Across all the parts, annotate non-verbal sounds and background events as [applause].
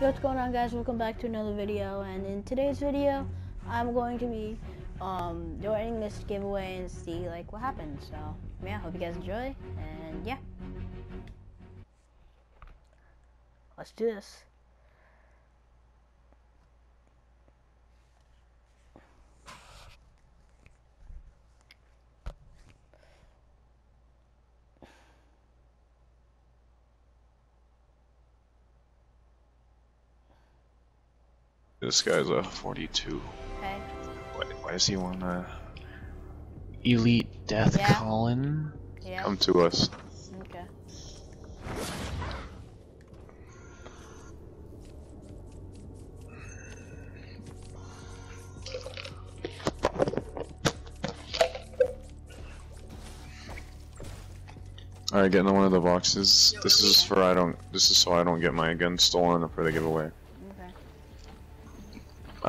What's going on guys? Welcome back to another video and in today's video I'm going to be um, doing this giveaway and see like what happens. So yeah, hope you guys enjoy and yeah. Let's do this. This guy's a 42. Okay. Why, why is he on uh, Elite Death Yeah. Colin? Yeah. Come to us. Okay. Alright, get into one of the boxes. This is for I don't. This is so I don't get my gun stolen for the giveaway.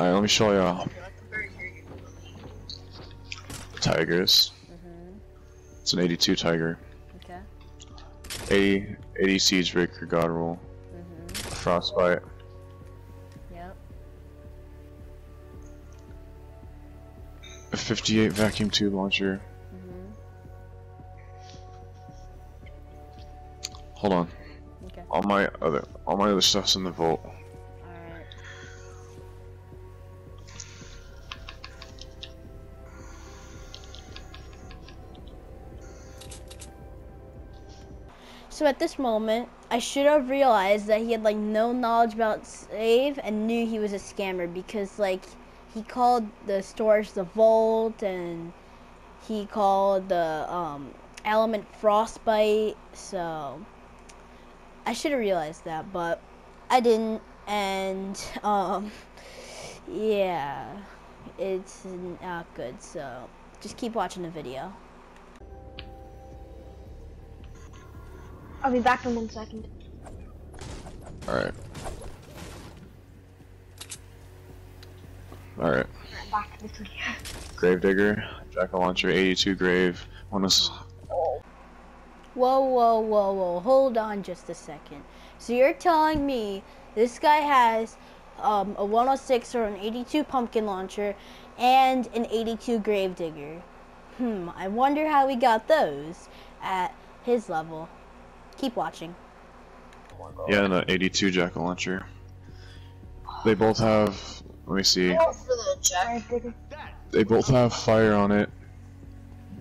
Alright, let me show y'all. let the bird hear you. tigers. Mhm. It's an 82 tiger. Okay. 80, 80 siege breaker god roll. Mhm. Frostbite. Yep. A 58 vacuum tube launcher. Mhm. Hold on. Okay. All my other all my other stuff's in the vault. So at this moment, I should have realized that he had like no knowledge about save and knew he was a scammer because like he called the storage the vault and he called the um, element frostbite. So I should have realized that, but I didn't, and [laughs] um, yeah, it's not good. So just keep watching the video. I'll be back in one second. Alright. Alright. Alright, back to the. Gravedigger, Jackal Launcher, 82 Grave. One is. Whoa, whoa, whoa, whoa! Hold on just a second. So you're telling me this guy has um, a 106 or an 82 pumpkin launcher and an 82 gravedigger? Hmm. I wonder how he got those at his level. Keep watching. yeah, and a 82 Jackal Launcher. They both have. Let me see. the. They both have fire on it.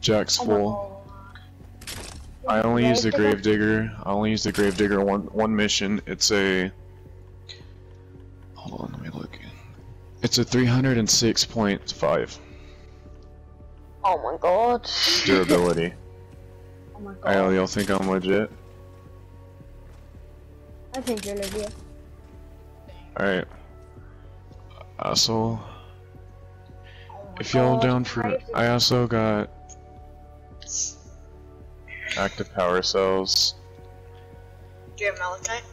Jack's full. I only use the Gravedigger? Gravedigger. I only use the Gravedigger one one mission. It's a. Hold on, let me look. It's a 306.5 Oh my god. durability. [laughs] Oh my I, god. y'all think I'm legit? I think you're legit. Alright. Also, if y'all God. down for, Crazy. I also got active power cells. Do you have malachite?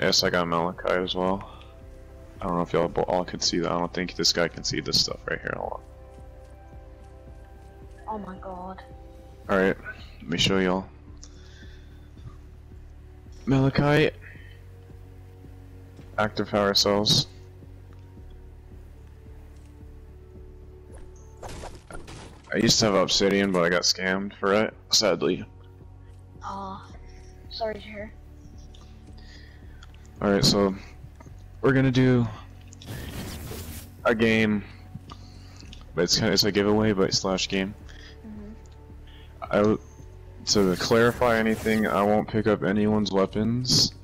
Yes, I got Malachi as well. I don't know if y'all all can see that. I don't think this guy can see this stuff right here. Hold Oh my god. Alright, let me show y'all. Malachite. Active power cells. I used to have Obsidian, but I got scammed for it, sadly. Oh. Sorry to hear. Alright, so we're gonna do a game. But it's kind of, it's a giveaway, but slash game. Mm-hmm. I w- to clarify anything, I won't pick up anyone's weapons.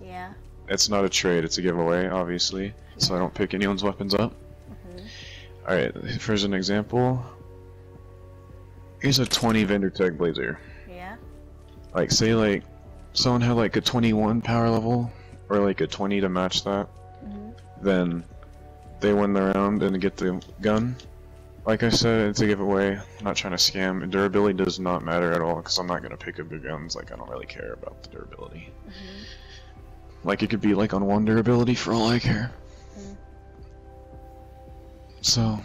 It's not a trade; it's a giveaway, obviously. So I don't pick anyone's weapons up. Mhm. Alright, here's an example. Here's a 20 vendor tech Blazer. Yeah. Like, say like someone had like a 21 power level, or like a 20 to match that. Mhm. then they win the round and get the gun. Like I said, it's a giveaway. I'm not trying to scam. Durability does not matter at all because I'm not gonna pick up your guns. Like I don't really care about the durability. Mhm. Like it could be like on one durability for all I care. Mhm. So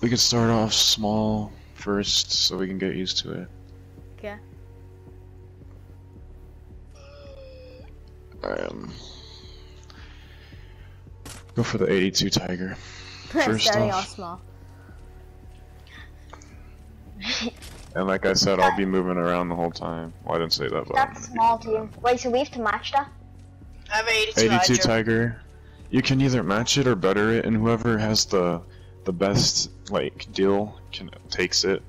we could start off small first so we can get used to it. Okay. Um, Go for the 82 Tiger. [laughs] First Starting off- off small. [laughs] And like I said, I'll be moving around the whole time. Well, I didn't say that, but That's small team. Wait, so we have to match that? I have 82, 82 Hydra. Tiger. You can either match it or better it, and whoever has the the best like deal can takes it.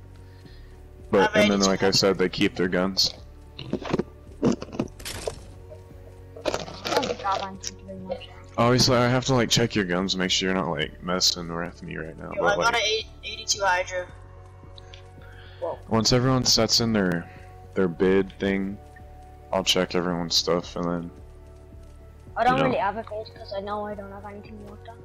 But and then like I said, they keep their guns. Oh, good job, Ryan. Thank you very much. Obviously, I have to like check your guns, and make sure you're not like messing with me right now. Yo, I got like, a 82 Hydra. Once everyone sets in their their bid thing, I'll check everyone's stuff and then I don't You know. really advocate because I know I don't have anything worked on.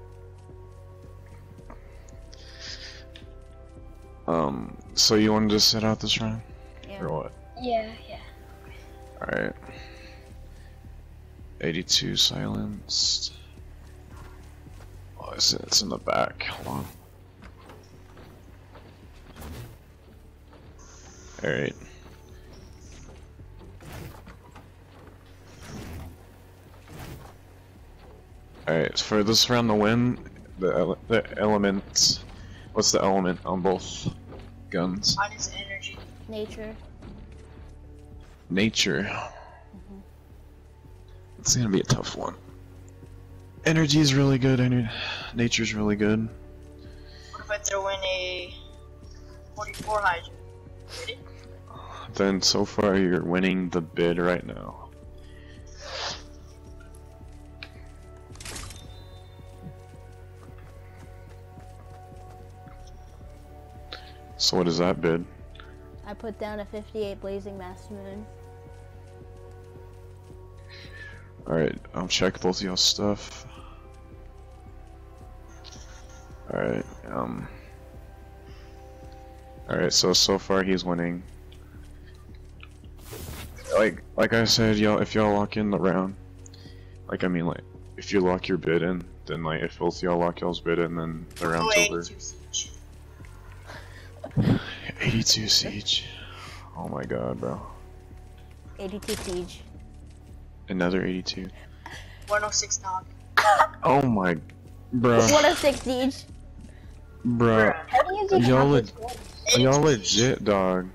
um. So you want to just sit out this round Yeah. or what? Yeah, yeah. All right. 82 silenced. Oh, is it? It's in the back. Hold on. All right. All right. so For this round to win, the ele the element. What's the element on both guns? Mine is energy. Nature. Nature. Mm-hmm. It's gonna be a tough one. Energy is really good. Ener- nature's really good. What if I throw in a 44 Hydra? Ready? Then so far you're winning the bid right now. So what is that bid? I put down a 58 Blazing Master Moon. Alright, I'll check both of y'all's stuff. Alright, um. Alright, so so far he's winning. Like like I said, y'all if y'all lock in the round, like I mean like if you lock your bid in, then like if both y'all lock y'all's bid in then the Oh, round's over. 82 Siege. [sighs] 82 siege. Oh my god, bro. 82 Siege. Another 82. 106 knock. [coughs] Oh my bro. 106 Siege. Bro. How do you get Y'all half leg- this gold? Are y'all 82 Siege. legit, dog?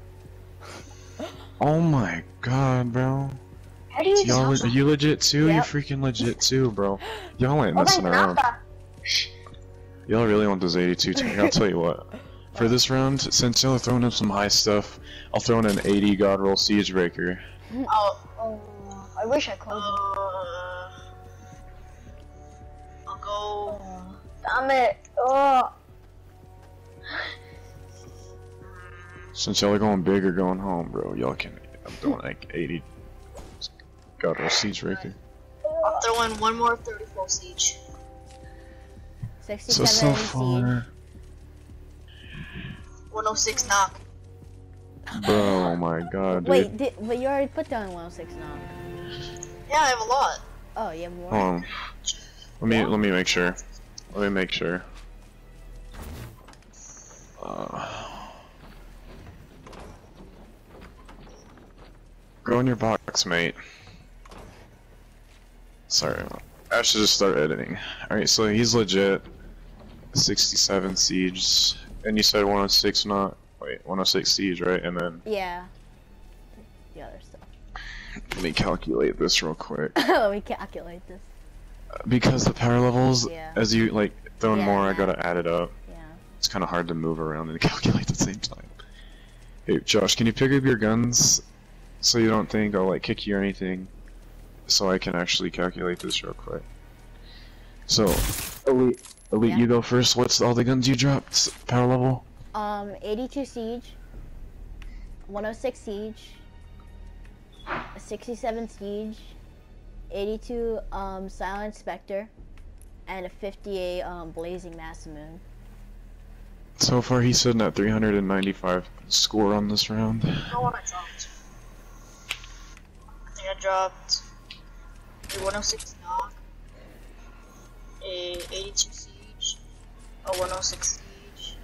Oh my god, bro. How do you Y'all, are you legit too? Yep. You freaking legit too, bro. [laughs] Y'all ain't Oh, messing around. Y'all really want those 82 [laughs] tank. I'll tell you what. For this round, since y'all are throwing in some high stuff, I'll throw in an 80 God Roll Siege Breaker. Oh, Oh, I wish I could. uh, I'll go. Damn it. Oh. Since y'all are going big or going home, bro, y'all can. I'm doing like 80 God Roll Siege Breaker. I'll throw in one more 34 Siege. 67 So, so Siege. far. 106 knock. Bro, oh my god, dude. Wait, did, but you already put down 106 knock. Yeah, I have a lot. Oh, you have more? Hold on. Let me, let me make sure. Let me make sure. Uh, go in your box, mate. Sorry, I should just start editing. Alright, so he's legit. 67 siege. And you said 106 not. Wait, 106 siege, right? And then Yeah. The other stuff. let me calculate this real quick. [laughs] Let me calculate this. Because the power levels, Yeah. as you like throwing Yeah, more, I gotta add it up. Yeah. It's kind of hard to move around and [laughs] calculate at the same time. Hey, Josh, can you pick up your guns so you don't think I'll like kick you or anything? So I can actually calculate this real quick. So, Elite, Elite, Yeah. you go first. What's all the guns you dropped? Power level? Um, 82 Siege. 106 Siege. 67 Siege. 82 um, Silent Spectre. And a 58 um, Blazing Massamoon. So far, he's sitting at 395 score on this round. Dropped. A 106 knock, a 82 siege, a 106 siege,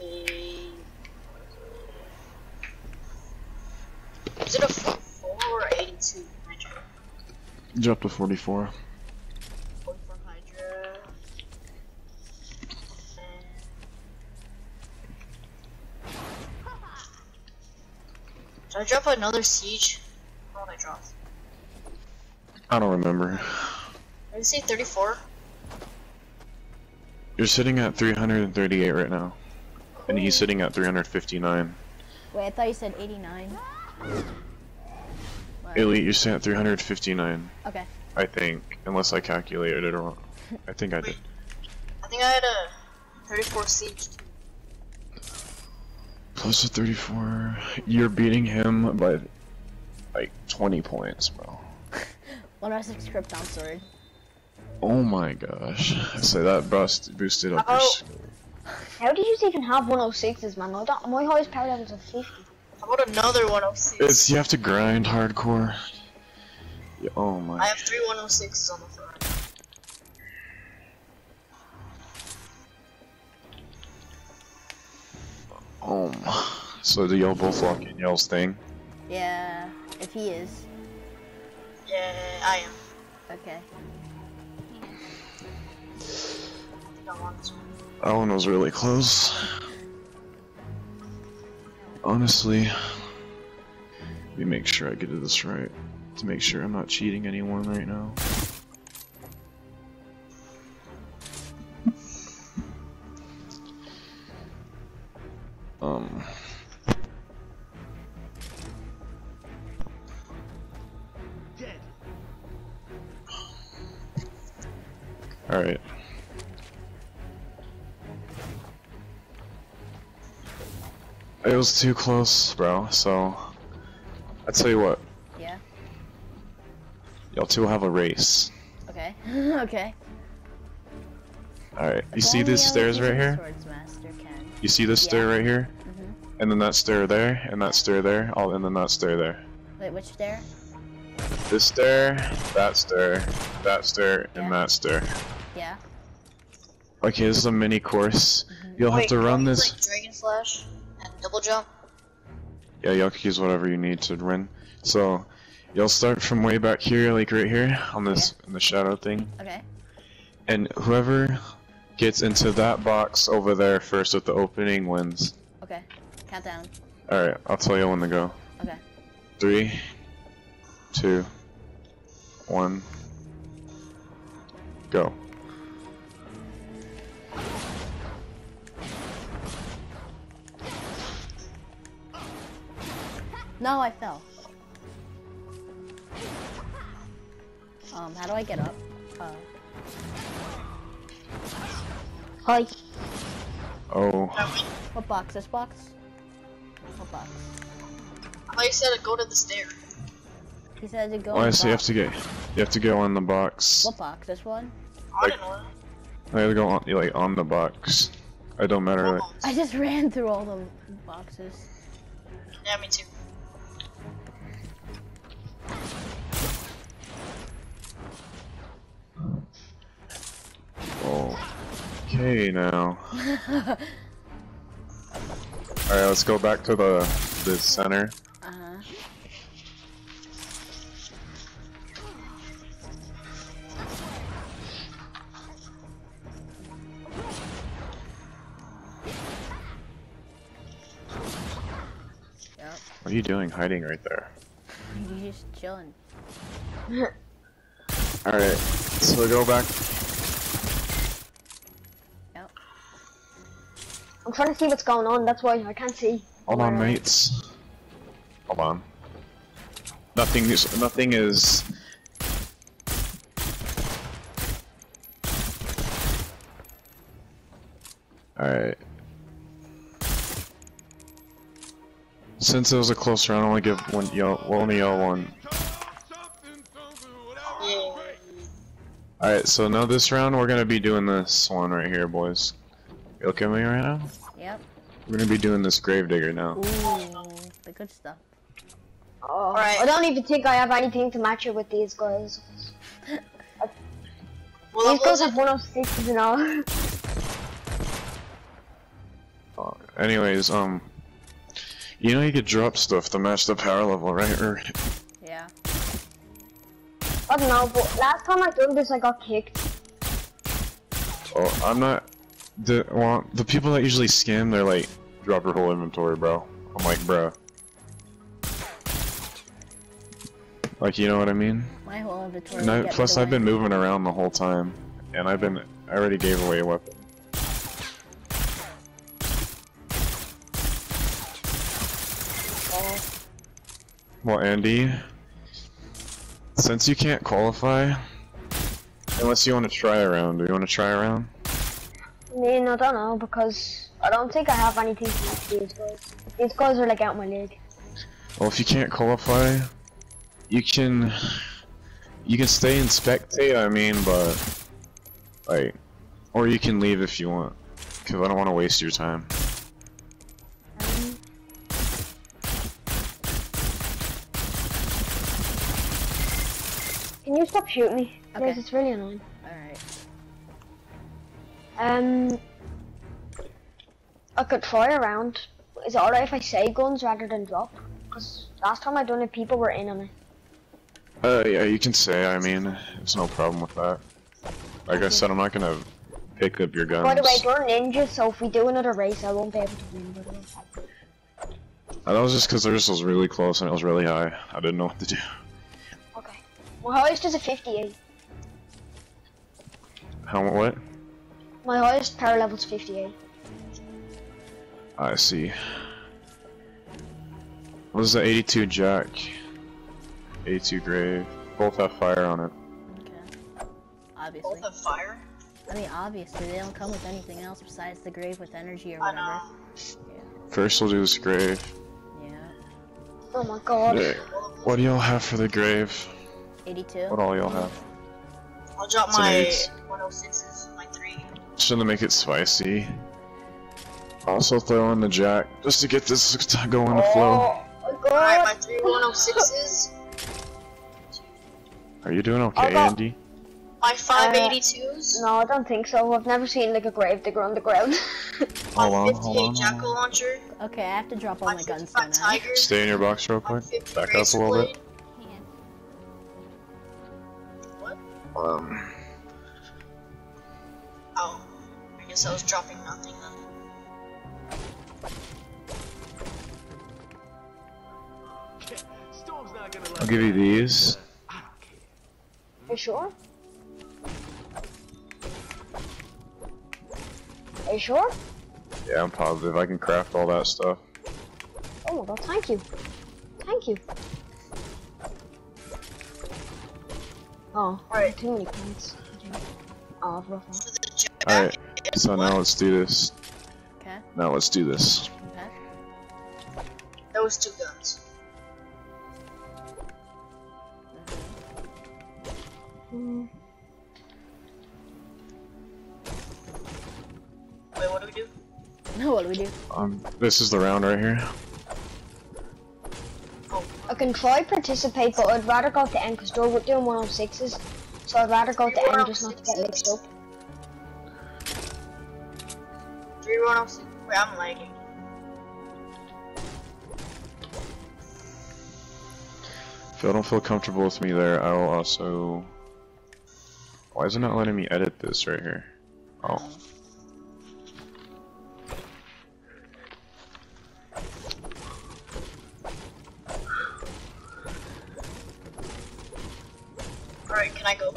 a. Is it a 44 or 82? I dropped 44. 44. Drop another siege? What did I drop? I don't remember. Did I say 34? You're sitting at 338 right now. And he's sitting at 359. Wait, I thought you said 89. Elite, you're sitting at 359. Okay. I think. Unless I calculated it wrong. I think I did. I think I had a 34 siege. Plus to 34. You're beating him by like 20 points, bro. 106 Krypton Sword. Oh my gosh. So that bust boosted up your Oh. skill. How did you even have 106s, man? My, da- my highest power level is a 50. How about another 106? It's you have to grind hardcore. Yeah, oh my. I have three 106s on the front. Um. [laughs] So do y'all both lock in y'all's thing? Yeah, if he is. Yeah, I am. Okay. Don't want this one. That one was really close. Honestly, let me make sure I get this right. To make sure I'm not cheating anyone right now. Um. Dead. Alright. It was too close, bro, so... I tell you what, Yeah. y'all two have a race. Okay. [laughs] okay. Alright, you see these stairs right here? Swordsmaster can. You see this Yeah. stair right here? Mhm. And then that stair there, and that stair there, all and then that stair there. Wait, which stair? This stair, that stair, that stair, Yeah. and that stair. Yeah. Okay, this is a mini course. You'll have to can run I use, this. Like Dragon Slash and double jump. Yeah, y'all can use whatever you need to run. So, you'll start from way back here, like right here, on this, in the shadow thing. Okay. And whoever gets into that box over there first with the opening wins. Okay. Countdown. Alright, I'll tell you when to go. Okay. Three, two, one, go. No, I fell. Um, how do I get up? Uh, Hi. Oh, what box? This box? What box? I thought you said to go to the stair. He said to go. oh, I the see. You have to get, you have to go on the box. What box? This one? I didn't know. I have to go on, like on the box. I don't matter. Like, I just ran through all the boxes. Yeah, me too. Okay now. All right, let's go back to the the center. Uh huh. Yep. What are you doing, hiding right there? You're just chilling. All right, so go back. I'm trying to see what's going on, that's why I can't see. Hold on, mates. Hold on. Nothing is. Nothing is. Alright. Since it was a close round, I only give one y'all. Well, only y'all one. Alright, so now this round we're gonna be doing this one right here, boys. You look at me right now? Yep. We're gonna be doing this Gravedigger now. Ooh, the good stuff. Oh, Alright. I don't even think I have anything to match it with these guys. [laughs] Well, These guys have 106 and all. [laughs] Uh, anyways, um, you know you could drop stuff to match the power level, right? Or Yeah. I don't know, but last time I done this I got kicked. oh, I'm not. The well, the people that usually scam, they're like, drop your whole inventory, bro. I'm like, bro. Like, you know what I mean? My whole inventory. I, plus, I've been moving around the whole time, and I've been. I already gave away a weapon. Well, Andy, since you can't qualify, unless you want to try around, do you want to try around? I mean, I don't know because I don't think I have anything to match these guys. These guys are like out my league. Well, if you can't qualify, you can you can stay and spectate. I mean, but like, or you can leave if you want, because I don't want to waste your time. Can you stop shooting me? Okay. Please, it's really annoying. Alright. Um, I could try around. Is it alright if I say guns rather than drop? Because last time I done it, people were in on it. Uh, yeah, you can say. I mean, there's no problem with that. Like I said, I'm not gonna pick up your guns. By the way, we're ninjas, so if we do another race, I won't be able to win. Uh, that was just because theirs was really close and it was really high. I didn't know what to do. Okay. My highest is a 58. How what? My highest power level is 58. I see. What is the 82 Jack? 82 Grave. Both have fire on it. Okay. Obviously. Both have fire. I mean, obviously, they don't come with anything else besides the grave with energy or I whatever. know. First, we'll do this grave. Yeah. Oh my god. Yeah. What do y'all have for the grave? 82. What all y'all have? I'll drop It's my eight. 106s, my three. Shouldn't make it spicy. Also throw in the Jack just to get this [laughs] going the flow. Oh Alright, my three 106s, Are you doing okay, Andy? my 582s, No, I don't think so. I've never seen like a grave digger on the ground. [laughs] my Hold on, 58 hold on, hold jackal launcher, Okay, I have to drop all my my guns down now. tiger, Stay in your box real quick. Back up a little blade. bit. Um, guess I was dropping nothing then. I'll give you these. Are you sure? Are you sure? Yeah, I'm positive. I can craft all that stuff. Oh my god, thank you. Thank you. Oh, Alright. too many points. Oh, I've rough one. For the jack, Alright, it's so what? now let's do this. Okay. Now let's do this. Okay. those two guns. Hmm. Wait, what do we do? No, what do we do? Um, this is the round right here. Oh, I can try participate, but I'd rather go to end because we're doing 106s. So I'd rather go to end just not to get mixed up. Three 106. Wait, I'm lagging. If y'all don't feel comfortable with me there, I will also... Why is it not letting me edit this right here? Oh. Alright, can I go?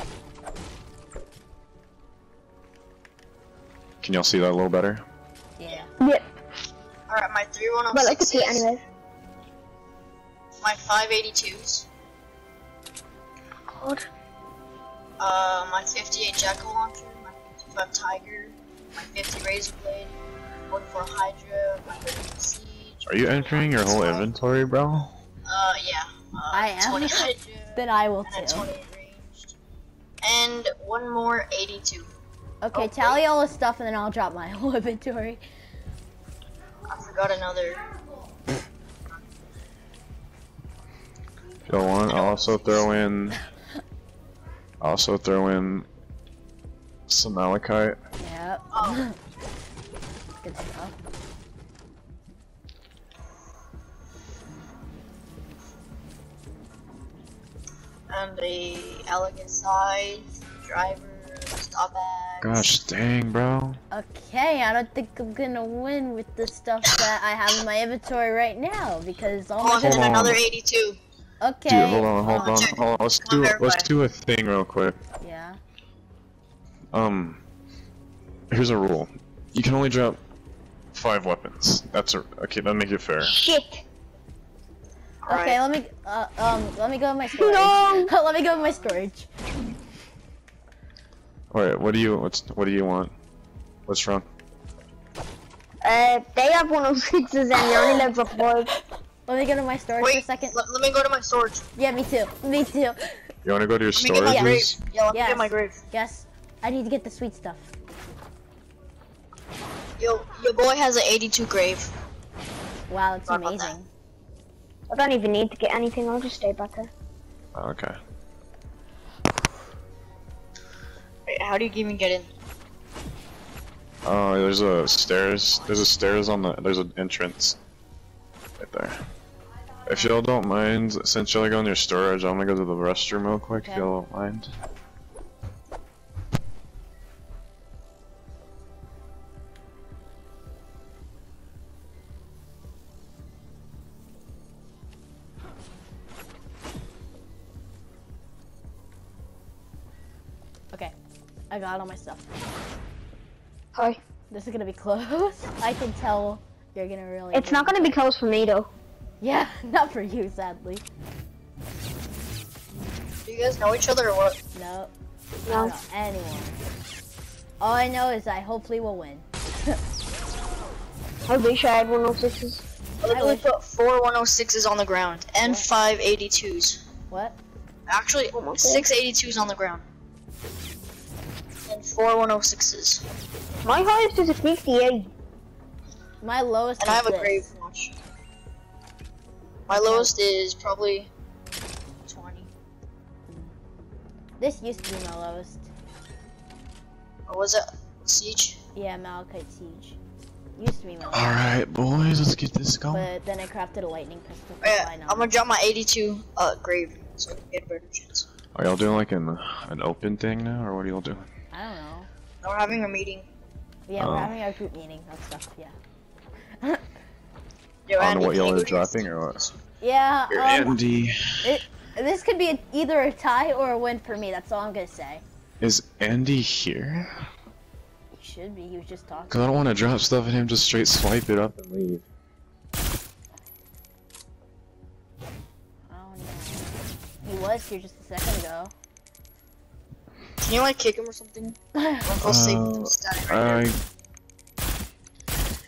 Can y'all see that a little better? Yeah. Yep. Alright, my three 106s. But I like to see it anyway. My 582s. God. Uh, my 58 jackal launcher. My 55 tiger. My 50 razor blade. 44 hydra. My 50 siege. Are you entering your whole inventory, bro? Uh, yeah. Uh, I am. 20 [laughs] hydra. Then I will and too. 20 ranged. And one more 82. Okay, Oh, tally all the stuff and then I'll drop my [laughs] whole inventory. I forgot another. If y'all I'll also throw in... Also throw in... Some malachite. Yep. Oh. [laughs] Good stuff. And a elegant scythe. Driver. Stop bag. Gosh dang, bro. Okay, I don't think I'm gonna win with the stuff that I have in my inventory right now because all Oh, my and Hold on. another 82. Okay. Dude, hold on, hold uh, on, hold on. Let's do on, let's do a thing real quick. Yeah. Um, here's a rule: you can only drop five weapons. That's a okay. That make it fair. Shit. Okay, Alright. let me uh, um let me go in my [laughs] storage. No. [laughs] let me go in my storage. Alright, what do you what's what do you want? What's wrong? Uh, they have 106s and you're only allowed to drop five. Let me go to my storage for a second. let, let me go to my storage. Yeah, me too. Me too. You want to go to your Let me get my grave. Yeah, let me Yes. get my grave. Yes. I need to get the sweet stuff. Yo, your boy has an 82 grave. Wow, it's amazing. I don't even need to get anything, I'll just stay back there. Okay. Wait, how do you even get in? Oh, there's a stairs. There's a stairs on the. There's an entrance. Right there. If y'all don't mind, since y'all are going to your storage, I'm gonna go to the restroom real quick. If y'all don't mind. I got all my stuff. Hi. This is gonna be close. I can tell you're gonna really. It's not gonna be close for me though. Yeah, [laughs] not for you, sadly. Do you guys know each other or what? No. No. don't anyone. All I know is I hopefully will win. I wish I had 106s. I literally wish- put four 106s on the ground and five 82s. What? Actually, Oh, okay. six 82s on the ground. And four 106s. My highest is a 58. My lowest And I is have a grave watch. My lowest is probably 20. This used to be my lowest. What was it Siege? Yeah, Malachite Siege. Used to be my lowest. Alright, boys, let's get this going. But then I crafted a lightning pistol. Oh, yeah, I'm gonna drop my 82 uh, grave so I can get a better chance. Are y'all doing like an an open thing now, or what are y'all doing? I don't know. Now we're having a meeting. Yeah, we're Oh. having a group meeting. That stuff. Yeah. Yo, On Andy, what y'all are go to your dropping, or what? Yeah. Um, Andy this could be a, either a tie or a win for me. That's all I'm gonna say. is Andy here? He should be. He was just talking. Cause I don't want to drop stuff at him. Just straight swipe it up and leave. I don't. He was here just a second ago. Can you like kick him or something? [sighs] I'm go save Uh, him standing right I.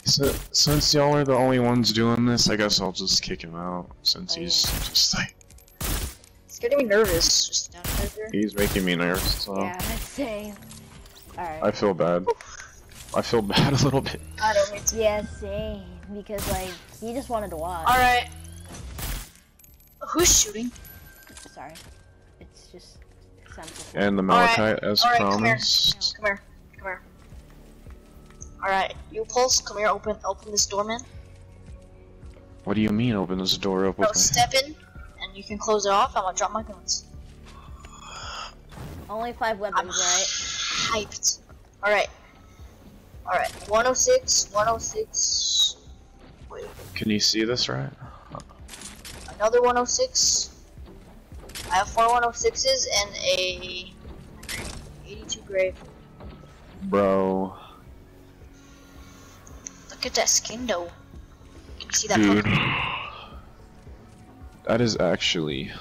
So, since y'all are the only ones doing this, I guess I'll just kick him out. Since Oh, he's just like there. It's getting me nervous. Just standing right there. he's making me nervous. So Yeah, same. Alright. I feel bad. I feel [laughs] bad a little bit. I don't need to. Yeah, same. Because like he just wanted to watch. All right. Who's shooting? Sorry. It's just something. And the Alright, malachite, as alright, come here. promised. Come here. Come here. All right, you pulse. Come here. Open. Open this door, man. What do you mean? Open this door up No, with me? step in, and you can close it off. I'm gonna drop my guns. Only five I'm weapons, right? hyped. All right. All right. 106. 106. Wait. Can you see this right? Another 106. I have four 106s and a 82 grave. Bro, Look at that skin though. Can you see that? dude. fucker? That is actually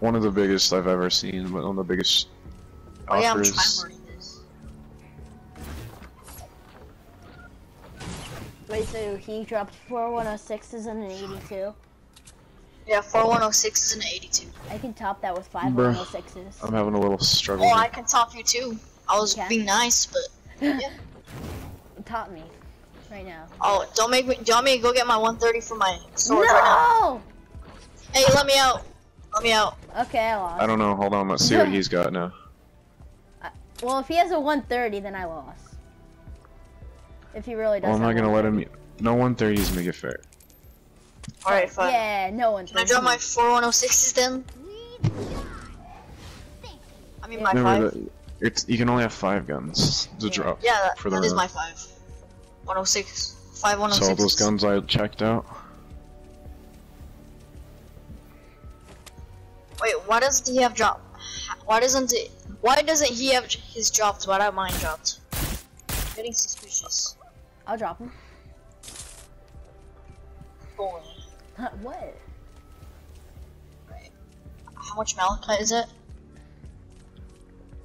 one of the biggest I've ever seen, but one of the biggest Oh yeah, I'm offers. this. Wait, so he dropped four 106s and an 82. Yeah, four 106s and an 82. I can top that with five oh Bruh. 106s. I'm having a little struggle. Oh, here. I can top you too. I was Okay. being nice, but [laughs] Top me. Right now. oh, don't make me. Do you want me to go get my 130 for my sword right now? no! Hey, let me out. Let me out. Okay, I lost. I don't know. Hold on. Let's see what he's got now. [laughs] Well, if he has a 130, then I lost. If he really oh, does. Well, I'm not gonna let him. No 130s make it fair. All right, fine. Yeah, no one. Can I drop my four 106s then? I mean my Remember five. that it's you can only have five guns to Yeah. drop. Yeah, that, for the that is my five. 106. Five So all those oh guns I checked out. Wait, why doesn't he have drop? Why doesn't it? Why doesn't he have his dropped? Why don't mine dropped? Getting suspicious. I'll drop him. Boy, what? how much malachite is it?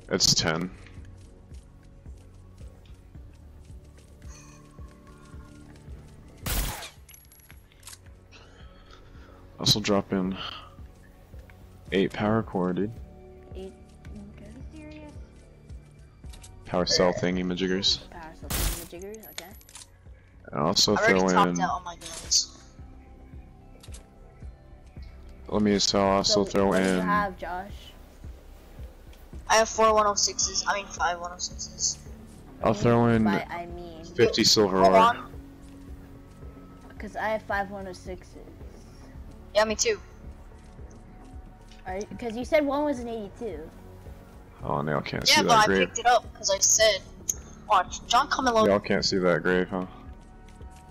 It's 10. Also drop in 8 power core, dude. Eight. Okay. Power cell thingy majiggers. Power something the jiggers. Okay. And also I already throw topped in. out all my guns. Let me so also so throw what do you in. have, Josh? I have four 106s. I mean five 106s. I'll throw mm, in By I mean, 50 silver Hold ore. on. because I have five 106s. Yeah, me too. Alright, because you said one was an 82. Oh, now I can't Yeah, see that grave. Yeah, but I grave. picked it up because I said, "Watch, John come along. Y'all can't see that grave, huh?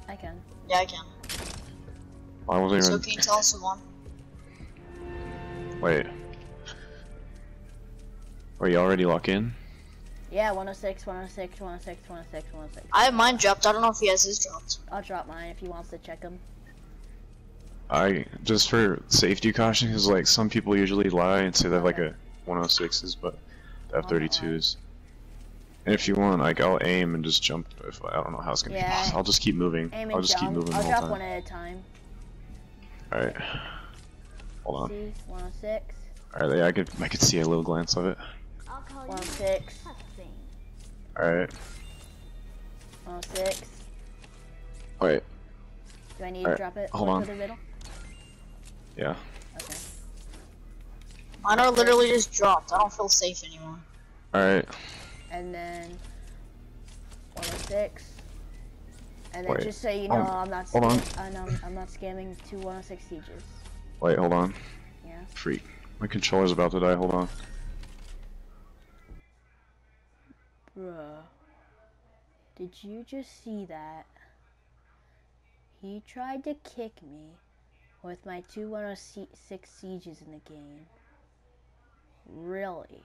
I can. Yeah, I can. I wasn't So even. can you tell us who won? Wait. Were you already locked in? Yeah, 106, 106, 106, 106, 106. I have mine dropped. I don't know if he has his dropped. I'll drop mine if he wants to check them. I just for safety caution, because like some people usually lie and say they have like a 106s, but they have I'll not lie. 32s. And if you want, like I'll aim and just jump. If I don't know how it's gonna Yeah. be, I'll just keep moving. Aim I'll and just keep moving I'll the drop whole one at a time. All right. Hold on. See, 106, All right, yeah, I could I could see a little glance of it. I'll call 106. All right. 106. Wait. Do I need to drop it? hold on. to the middle? Yeah. Okay. Mine are literally just dropped. I don't feel safe anymore. All right. And then 106. And then Wait, just so you know, hold- I'm not hold on. I know, I'm not scamming two 106 sieges. Wait. Hold on. Yeah. Freak. My controller's about to die. Hold on. Bruh. Did you just see that? He tried to kick me with my two 106 sieges in the game. Really?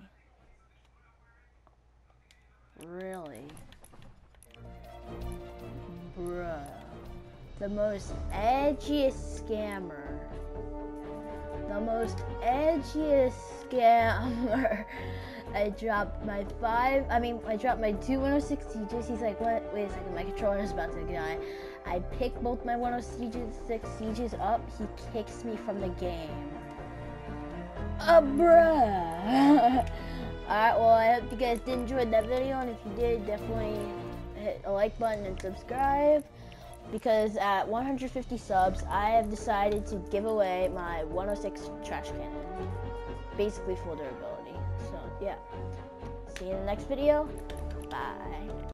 Really? Bruh. The most edgiest scammer. The most edgiest scammer. [laughs] I dropped my five, I mean, I dropped my two 106 sieges. He's like, what? Wait a second, my controller is about to die. I pick both my 106 sieges up. He kicks me from the game. Uh, bruh. [laughs] Alright, well, I hope you guys did enjoy that video, and if you did, definitely hit a like button and subscribe. Because at 150 subs, I have decided to give away my 106 trash cannon. Basically full durability. So, yeah. See you in the next video. Bye.